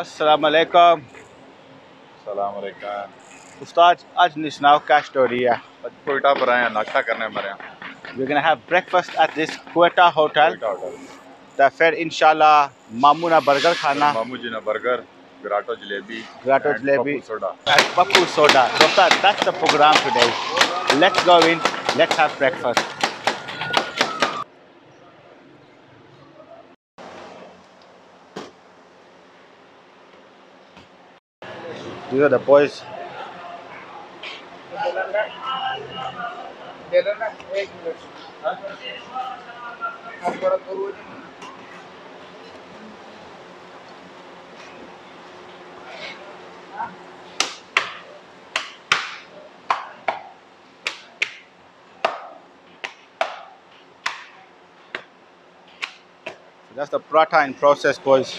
अस्सलाम वालेकुम सलामकुम उस्ताद आज निशनाव क्या स्टोरी है? कोयटा पर आए हैं नाश्ता करने हमारे यहाँ we can have breakfast at this Quetta hotel तो फिर इंशाल्लाह मामूना बर्गर खाना। मामू जी ने burger Gratto jalebi Gratto and jalebi. Pappu soda and papu soda. So that, that's the program today. Let's go in. Let's have breakfast. These are the boys That's the prata in process, boys.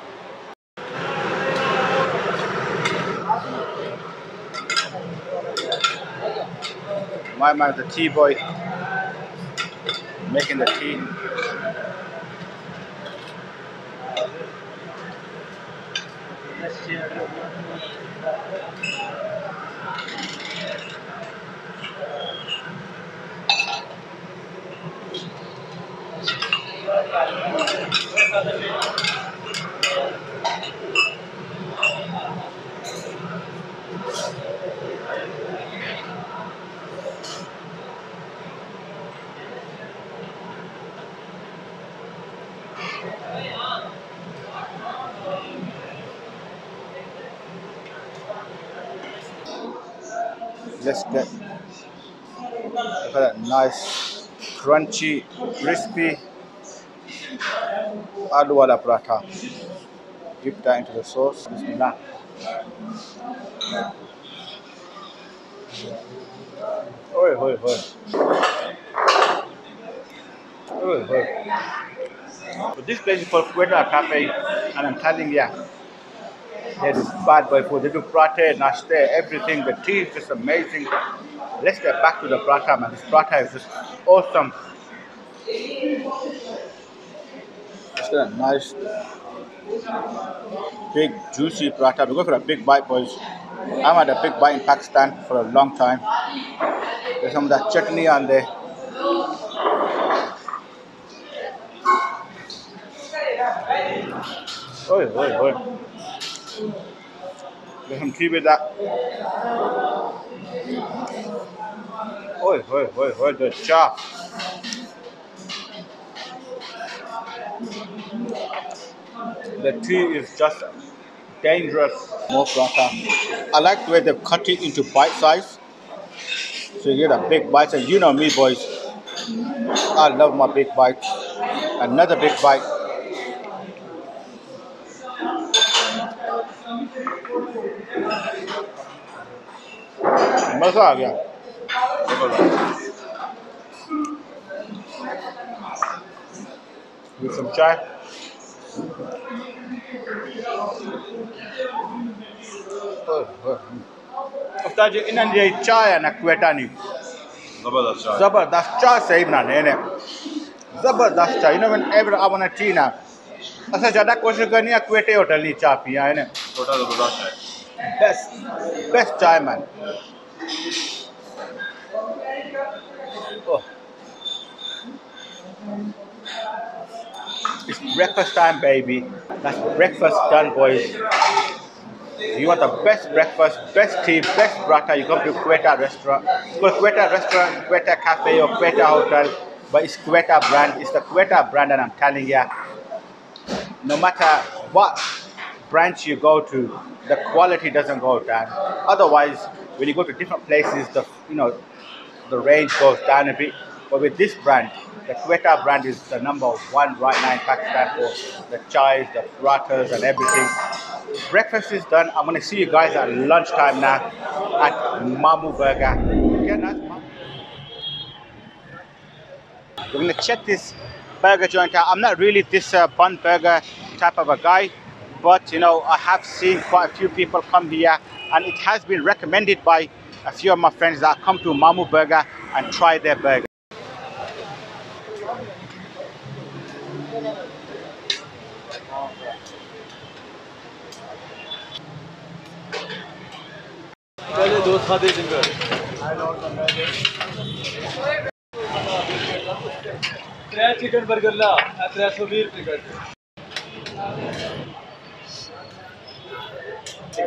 my man's the tea boy making the tea. Let's get look at that nice, crunchy, crispy aloo paratha. Dip that into the sauce. Bismillah. Oi, oi, oi. Oi, oi. But this place is called Quetta Cafe, and I'm telling you, they do bad boy food. They do prata, nashte, everything. The tea is just amazing. Let's get back to the prata, man. This prata is just awesome. It's got a nice, big, juicy prata. We go for a big bite, boys. I've had a big bite in Pakistan for a long time. There's some of that chutney on there. Oi, oi, oi. There's some tea with that. Oi, oi, oi, oi, the tea is just dangerous. More prata. I like the way they've cut it into bite size. So you get a big bite. And you know me, boys. I love my big bites. Another big bite. मज़ा आ गया। with some chai. उस्ताद जी इन्हनि जी चाय आहे न क्वेटा नी। ज़बरदस्त चाय। ज़बरदस्त चाय सही बनाने इन्हें ज़बरदस्त चाय इन्हें मैंने एवर अब उन्हें टी ना। असां ज़्यादा कोशिशि करनी आहे क्वेटे होटल जी चाय पिया इन्हें छोटा बेस्ट बेस्ट चाय। Man Oh. It's breakfast time, baby. That's breakfast done, boys. You want the best breakfast, best tea, best prata, you come to Quetta restaurant. It's called Quetta restaurant, Quetta cafe or Quetta hotel, but it's Quetta brand. It's the Quetta brand and I'm telling you, no matter what branch you go to, the quality doesn't go down. Otherwise, when you go to different places, the you know the range goes down a bit. But with this brand, the Quetta brand is the number one right now in Pakistan for the chais, the parathas, and everything. Breakfast is done. I'm going to see you guys at lunchtime now at Mamu Burger. We're going to check this burger joint out. I'm not really this uh, bun burger type of a guy, but you know, I have seen quite a few people come here and it has been recommended by a few of my friends that come to Mamu Burger and try their burger. पहले दो सादे ginger त्रै chicken burger ला त्रै सौ बीस रुपये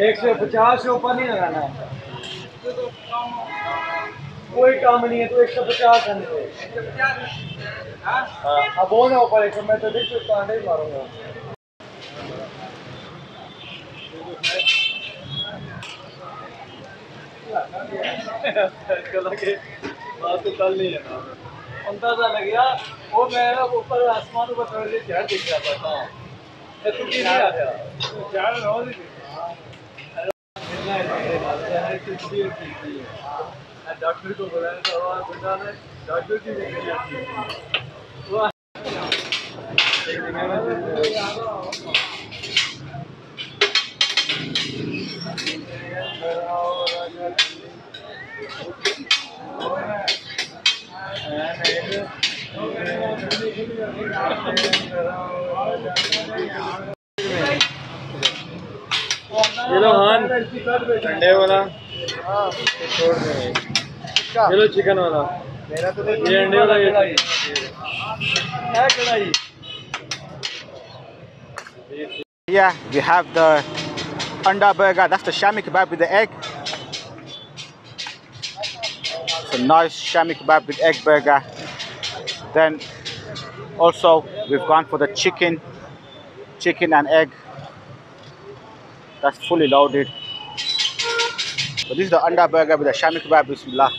एक सौ पचास से ऊपर नहीं लगाना कोई काम नहीं है तो एक सौ पचास है हाँ अब वो ना ऊपर एक सौ, मैं तो देख सकता नहीं मारूँगा। लगे बात तो कल नहीं है। अंदाज़ा लग गया वो मैं ऊपर आसमान ऊपर थोड़ी देर झड़ दिख रहा था नहीं आ गया। झाड़ रोज डॉक्टर को बुलाया था वहाँ बंदा ने डॉक्टर की भी आती वो ये लो हान अंडे वाला छोड़ दे ये लो चिकन वाला मेरा तो ये अंडे वाला ये है कढ़ाई Yeah, we have the anda burger. That's the shami kebab with the egg. Nice shami kebab with egg burger. Then also we've gone for the chicken, chicken and egg. That's fully loaded. So this is the anda burger with the shami kebab. Bismillah.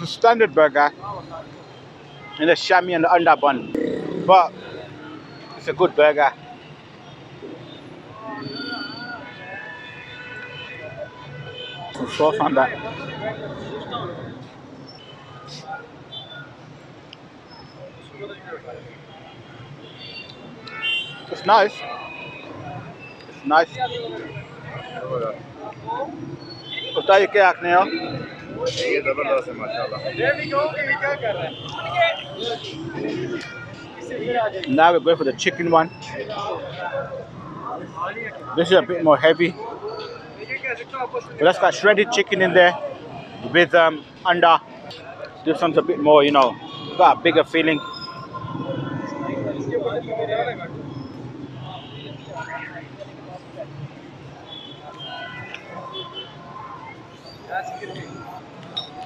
the standard burger and the shami and the underbun. But it's a good burger. Some sauce on that. It's nice. It's nice. What are you getting हो ये जबरदस्त है माशाल्लाह. Now we're going for the chicken one. This is a bit more heavy. But that's got shredded chicken in there with um, anda. This one's a bit more, you know, got a bigger feeling.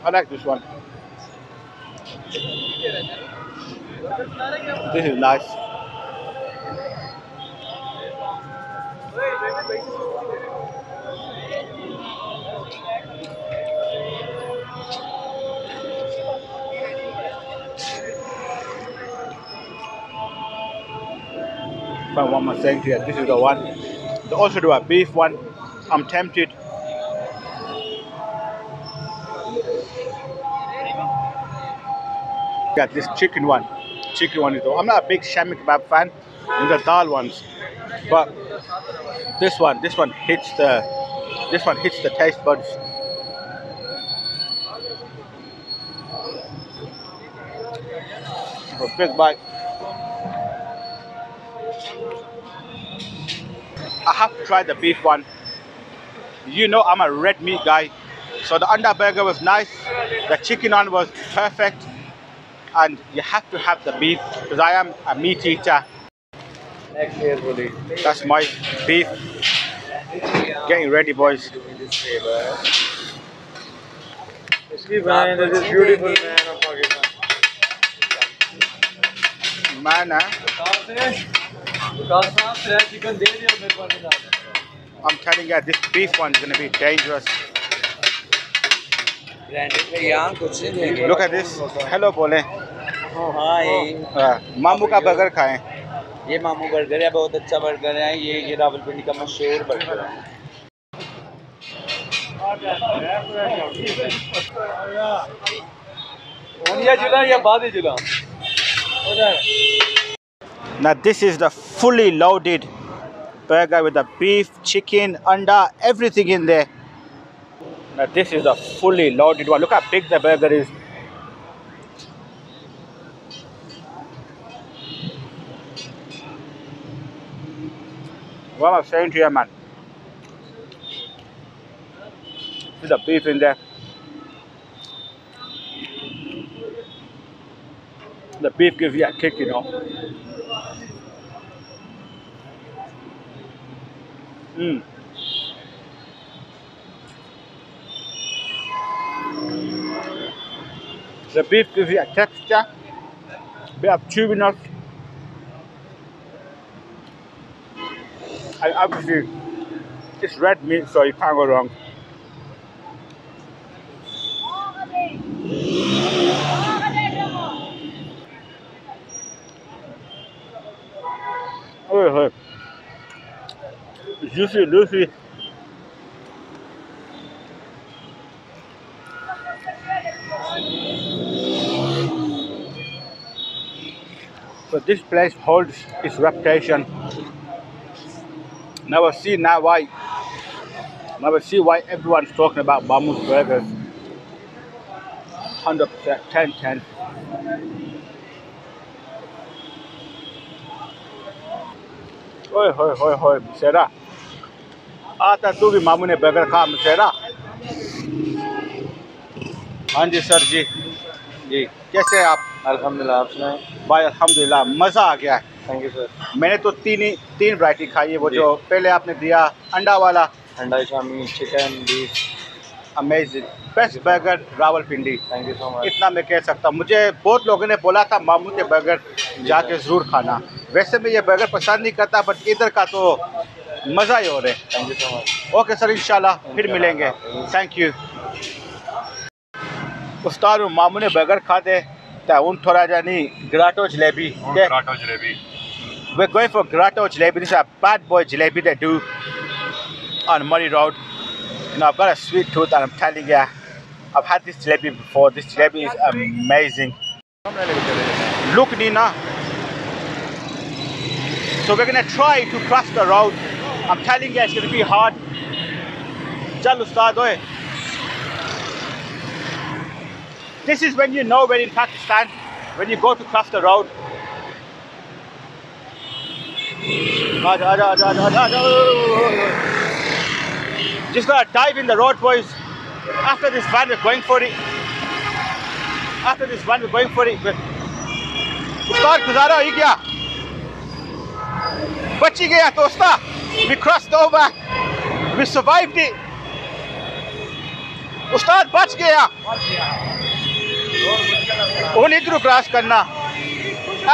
I like this one. This is nice. Find one more saying here. This is the one. They also do a beef one. I'm tempted. Got this chicken one. chicken one though. I'm not a big shami kebab fan in the dal ones, but this one, this one hits the, this one hits the taste buds. A big bite. I have to try the beef one. You know I'm a red meat guy. So the anda burger was nice. The chicken one was perfect and you have to have the beef because I am a meat eater. That's my beef. Getting ready, boys. Man, this is beautiful man of Pakistan. Man, I'm telling you, this beef one is gonna be dangerous. Look at this. Hello, Bole. हाँ यही हाँ, मामू का burger खाएँ. ये मामू burger है बहुत अच्छा बर्गर है ये ये रावलपिंडी का मशहूर बर्गर है ओनिया जिला या बादी जिला उधर Now this is the fully loaded burger with the beef, chicken, anda, everything in there. Now this is the fully loaded one. Look how big the burger is. What am I saying to you, man? See the beef in there. The beef gives you a kick, you know. Mm. The beef gives you a texture, bit of chewiness, and obviously it's red meat, so you can't go wrong. Oh. Juicy, Lucy. But this place holds its reputation. Never see now why. Never see why everyone's talking about Bamu's burgers. 100%, 10 10. ओए होए होए होए मसेरा आता तू भी मामू ने burger खा मसेरा हाँ जी सर जी। जी। कैसे आप? अल्हम्दुलिल्लाह आप सुनाएँ। भाई अल्हम्दुलिल्लाह मज़ा आ गया है। थैंक यू सर मैंने तो तीन ही तीन वरायटी खाई है वो जो। पहले आपने दिया अंडा वाला। अंडा shami chicken beef amazing best burger Rawalpindi thank you so much इतना मैं कह सकता हूँ। मुझे बहुत लोगों ने बोला था मामू के बर्गर जाके ज़रूर खाना। वैसे मैं ये बर्गर पसंद नहीं करता बट इधर का तो मज़ा ही हो। रहा है thank you so much okay sir इंशाल्लाह फिर मिलेंगे। थैंक यू उस्ताद मामू ने बर्गर खाते तो उन थोड़ा जानी ग्राटो jalebi Grotto jalebi. We're going for Gratto Jalebi. This is a bad boy jalebi they do on Murree Road. You know, I've got a sweet tooth and I'm telling you, I've had this jalebi before. This jalebi is amazing. Look, Nina. So we're gonna try to cross the road. I'm telling you, it's gonna be hard. This is when you know when in Pakistan, when you go to cross the road, Aja, aja, aja, aja, aja. Just gotta dive in the road, boys. After this van, we're going for it. After this van, we're going for it. उस्ताद गुजारा ही गया बच ही गया तो उस्ताद we crossed over we survived it उस्ताद बच गया उन इधर cross करना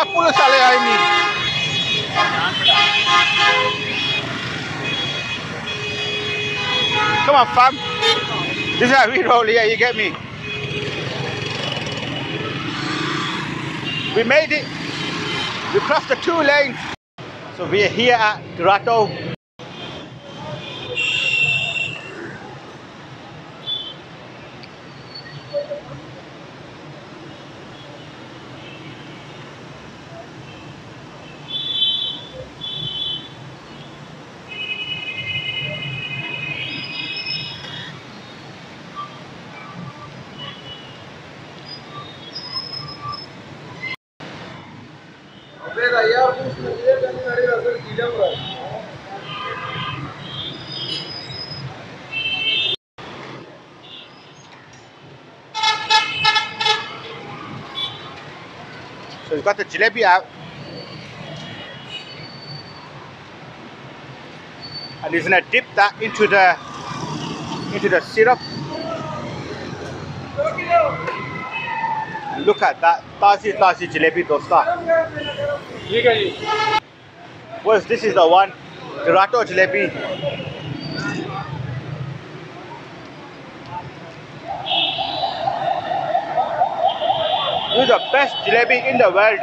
अब पुलिस वाले आए नहीं Come on, fam. This is how we roll here, you get me? We made it. We crossed the two lanes. So we are here at Gratto. So he's got the jalebi out. And he's gonna dip that into the into the syrup. And look at that. Tazi tazi jalebi dosta. ठीक बस this is the one Gratto jalebi the best jalebi in the world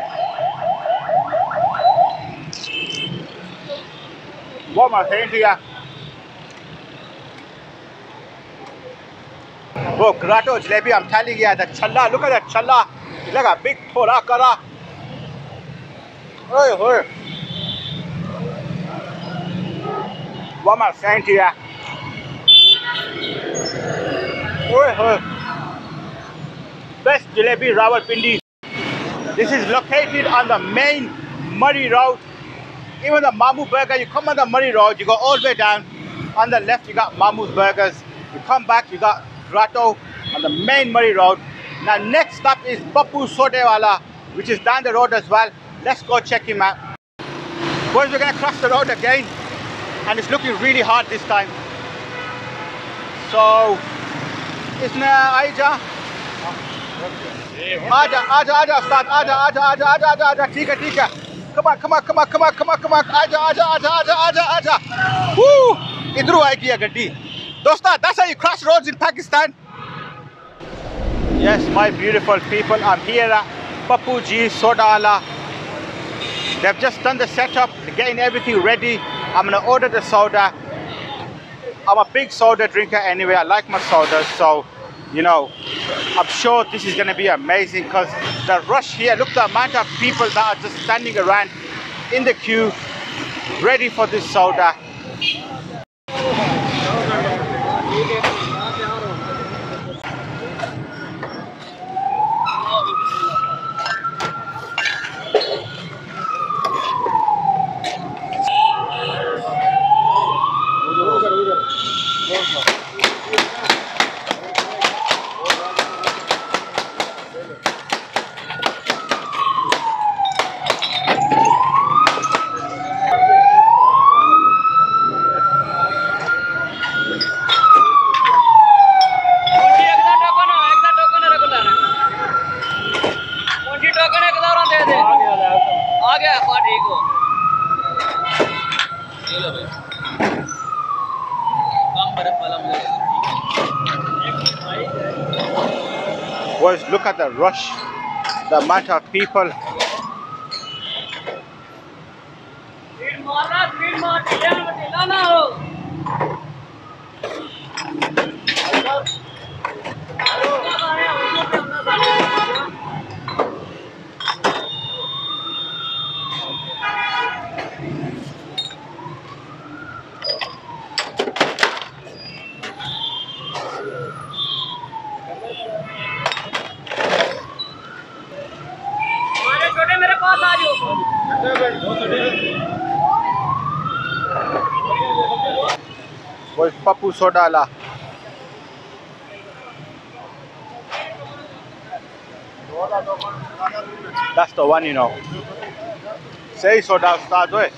वो मैं वो कराटो जलेबी हम फैली गया था छल्ला लुक छल्ला लगा बिग थोड़ा करा kara. Oi, oi. What am I saying to you? Oi, oi. Best jalebi Rawalpindi. This is located on the main Murree Road. Even the Mamu Burger, you come on the Murree Road, you go all the way down. On the left, you got Mamu's Burgers. You come back, you got Gratto on the main Murree Road. Now, next stop is Papu Sodewala, which is down the road as well. Let's go check him out. Boys, we're gonna cross the road again, and it's looking really hard this time. So, isn't Aija? आजा आजा आजा उस्ताद आजा आजा आजा आजा आजा आजा ठीक है ठीक है come on come on come on come on come on come on आजा आजा आजा आजा आजा आजा Woo! इधर आएगी ये गड्डी दोस्ता that's how you cross roads in Pakistan yes my beautiful people I'm here at Papu Ji Soda Ala they've just done the setup getting everything ready. I'm gonna order the soda. I'm a big soda drinker anyway. I like my sodas so you know I'm sure this is to be amazing because the rush here, look the amount of people that are just standing around in the queue ready for this soda. the rush, the amount of people. Good morning, good morning. Boys, Papu Sodala. That's the one, you know. Say soda start with.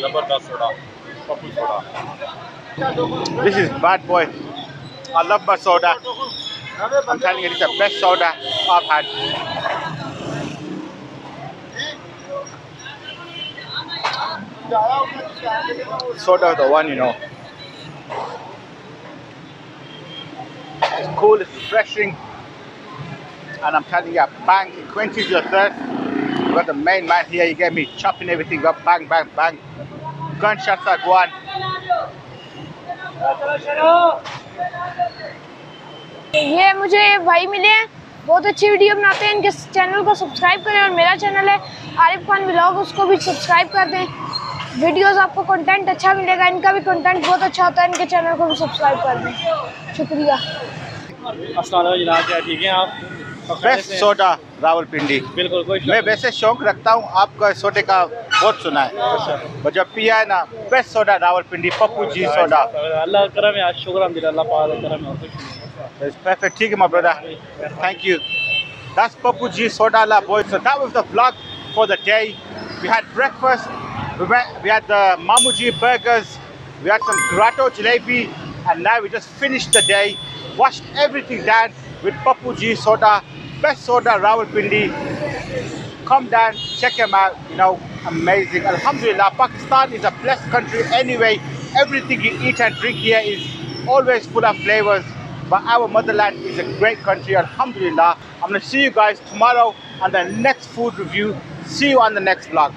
जबरदस्त soda Pappu soda This is bad boy. I love my soda. I'm telling you, it's the best soda I've had. Soda, the one you know. It's cool, it's refreshing, and I'm telling you, bang, it quenches your thirst. You got the main man here, you get me chopping everything up, bang, bang, bang. Gunshots are going. ये मुझे भाई मिले हैं बहुत अच्छी video बनाते हैं इनके चैनल को सब्सक्राइब करें और मेरा चैनल है आरिफ खान व्लॉग उसको भी सब्सक्राइब कर दें वीडियोस आपको कंटेंट अच्छा मिलेगा इनका भी कंटेंट बहुत अच्छा होता है इनके चैनल को भी सब्सक्राइब कर दें शुक्रिया अस्सलाम ठीक हैं आप बेस्ट? सोडा रावलपिंडी बिल्कुल कोई मैं वैसे शौक रखता हूँ आपका सोडे का बहुत सुना है और जब पिया है ना best soda Rawalpindi Pappu ji soda अल्लाह करम है शुक्र अल्लाह पाक करम है. ठीक है my brother. Thank you. That's Papuji Sodala boys. So that was the vlog for the day. We had breakfast. We, went, we had the Mamuji burgers. We had some Gratto jalebi. And now we just finished the day. Washed everything down with Papuji Soda. Best soda Rawalpindi. Come down, check them out. You know, amazing. Alhamdulillah, Pakistan is a blessed country anyway. Everything you eat and drink here is always full of flavors. But our motherland is a great country, Alhamdulillah. I'm to see you guys tomorrow on the next food review. See you on the next vlog.